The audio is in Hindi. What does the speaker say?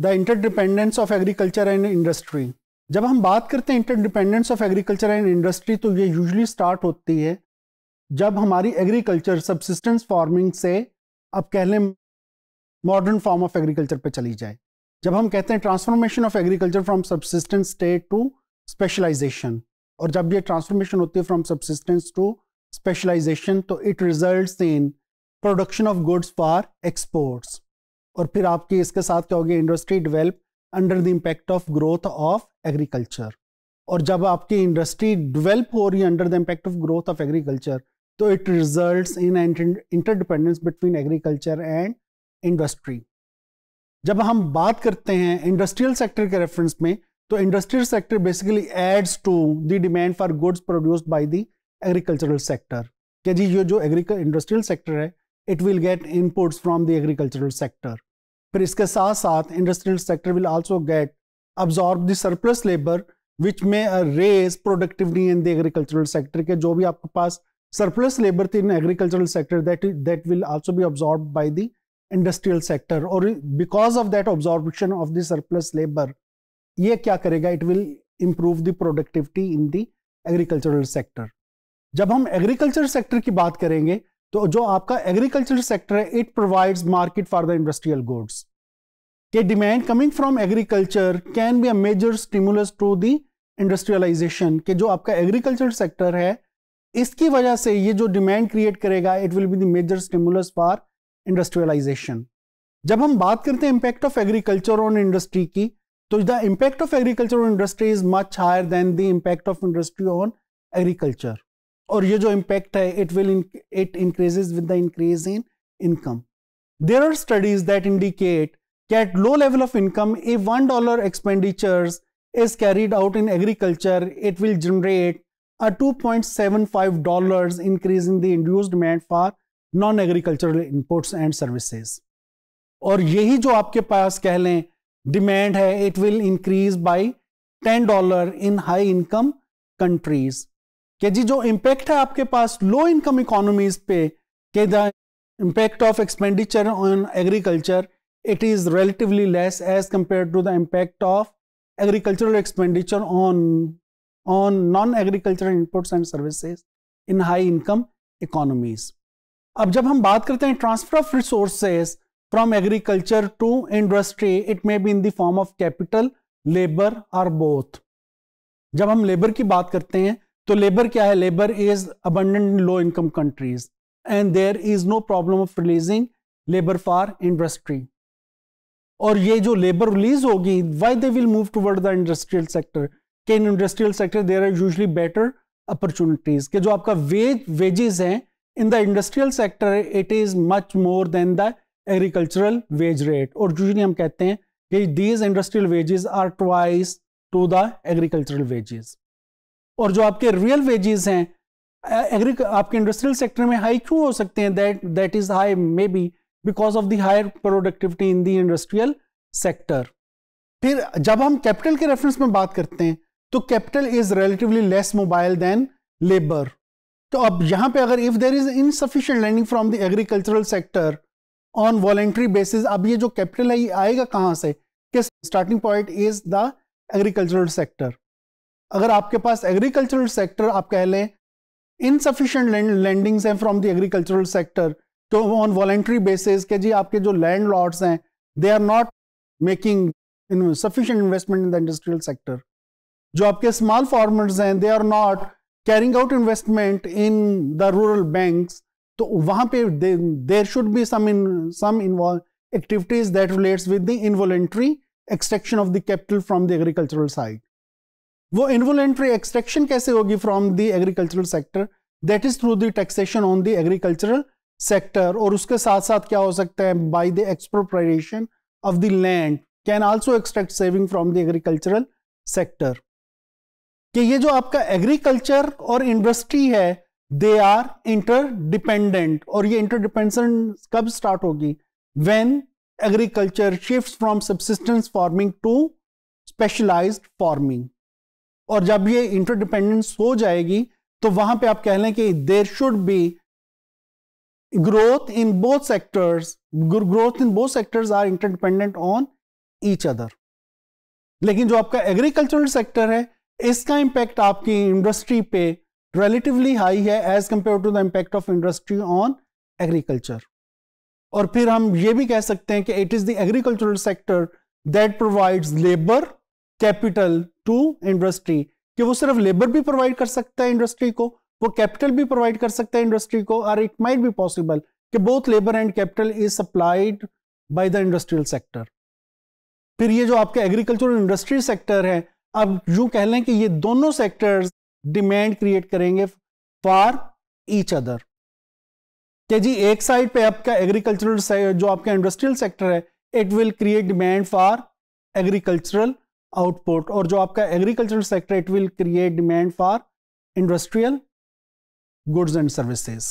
The interdependence of agriculture and industry. जब हम बात करते हैं interdependence of agriculture and industry तो ये यूजली स्टार्ट होती है जब हमारी एग्रीकल्चर सबसिस्टेंस फ़ार्मिंग से, अब कह लें मॉडर्न फॉर्म ऑफ़ एग्रीकल्चर पे चली जाए। जब हम कहते हैं transformation of agriculture from subsistence state to specialisation और जब ये ट्रांसफॉर्मेशन होती है फ्रॉम सबसिस्टेंस टू स्पेशलाइजेशन तो it result in production of goods for exports और फिर आपकी इसके साथ क्या होगी? Industry develop under the impact of growth of agriculture और जब आपकी इंडस्ट्री डेवलप हो रही है under the impact of growth of agriculture तो it result in interdependence between agriculture and industry जब हम बात करते हैं इंडस्ट्रियल सेक्टर के रेफरेंस में तो industrial sector basically adds to the demand for goods produced by the agricultural sector क्या जी, ये जो एग्रीकल इंडस्ट्रियल सेक्टर है it will get inputs from the agricultural sector फिर इसके साथ साथ industrial sector will also get absorb the surplus labour which may raise productivity in the agricultural sector के जो भी आपके पास सरप्लस लेबर थी in agricultural sector that that will also be absorb by the industrial sector और because of that absorption of the surplus labour ये क्या करेगा? It will improve the productivity in the agricultural sector जब हम एग्रीकल्चर सेक्टर की बात करेंगे तो जो आपका एग्रीकल्चर सेक्टर है it provides market for the industrial goods के demand coming from agriculture can be a major stimulus to the industrialisation के जो आपका एग्रीकल्चर सेक्टर है, इसकी वजह से ये जो डिमांड क्रिएट करेगा it will be the major stimulus for industrialisation जब हम बात करते हैं impact of agriculture on industry की तो the impact of agriculture on industry is much higher than the impact of industry on agriculture और ये जो इम्पैक्ट है it will it increases with the increase in income there are studies that indicate that low level of income a one dollar expenditures is carried out in agriculture it will generate a two point seven five dollar increase in the induced demand for non agricultural inputs and services और यही जो आपके पास कह लें डिमांड है it will increase by ten dollar in high income countries कि जी जो इम्पैक्ट है आपके पास लो इनकम इकोनॉमीज पे, कि the impact of expenditure on agriculture it is relatively less as compare to the impact of agricultural expenditure on on non agricultural inputs and services in high income economies अब जब हम बात करते हैं transfer of resources from agriculture to industry it may be in the form of capital labour or both जब हम लेबर की बात करते हैं तो लेबर क्या है? Labour is abundant low income countries and there is no problem of releasing labour for industry और ये जो लेबर रिलीज़ होगी why they will move toward the industrial sector के in industrial sector there are usually better opportunities के जो आपका वेज वेजेस हैं in the industrial sector it is much more than the agricultural wage rate और यूजली हम कहते हैं कि these industrial wages are twice to the agricultural wages और जो आपके रियल वेजेस हैं एग्री आपके इंडस्ट्रियल सेक्टर में हाई क्यों हो सकते हैं? That that is high may be because of the higher productivity in the industrial sector फिर जब हम कैपिटल के रेफरेंस में बात करते हैं तो capital is relatively less mobile than labour तो अब यहाँ पे अगर if there is insufficient landing from the agricultural sector on voluntary basis अब ये जो कैपिटल है, ये आएगा कहाँ से? Starting point is the agricultural sector अगर आपके पास एग्रीकल्चरल सेक्टर आप कह लें इनसफिशियंट लैंडिंग्स हैं फ्रॉम द एग्रीकल्चरल सेक्टर तो ऑन वॉलेंट्री बेसिस के जी आपके जो लैंड लॉर्ड्स हैं they are not making sufficient investment in the industrial sector जो आपके स्मॉल फार्मर्स हैं they are not carrying out investment in the rural banks तो वहाँ पे there should be some activities that relates with the involuntary extraction of the capital from the agricultural side वो इन्वोलेंट्री एक्सट्रैक्शन कैसे होगी from the agricultural sector that is through the taxation on the agricultural sector और उसके साथ साथ क्या हो सकता है? By the expropriation of the land can also extract saving from the agricultural sector कि ये जो आपका एग्रीकल्चर और इंडस्ट्री है दे आर इंटरडिपेंडेंट और ये इंटरडिपेंडेंस कब स्टार्ट होगी? When agriculture shift from subsistence farming to specialised farming और जब ये इंटरडिपेंडेंस हो जाएगी तो वहाँ पे आप कह लें कि there should be growth in both sectors growth in both sectors are interdependent on each other लेकिन जो आपका एग्रीकल्चरल सेक्टर है, इसका इंपैक्ट आपकी इंडस्ट्री पे रिलेटिवली हाई है as compare to the impact of industry on agriculture और फिर हम ये भी कह सकते हैं कि it is the agricultural sector that provides labour capital to industry, कि वो सिर्फ़ लेबर भी प्रोवाइड कर सकता है इंडस्ट्री को, वो कैपिटल भी प्रोवाइड कर सकता है इंडस्ट्री को, और इट माइट बी पॉसिबल कि both labour and capital is supplied by the industrial sector फिर ये जो आपके एग्रीकल्चर इंडस्ट्री सेक्टर है, अब यूँ कह लें कि ये दोनों सेक्टर्स डिमांड क्रिएट करेंगे फॉर ईच अदर कि जी, एक साइड पे आपका एग्रीकल्चरल जो आपका इंडस्ट्रियल सेक्टर है it will create demand for agricultural output और जो आपका agriculture sector it will create demand for industrial goods and services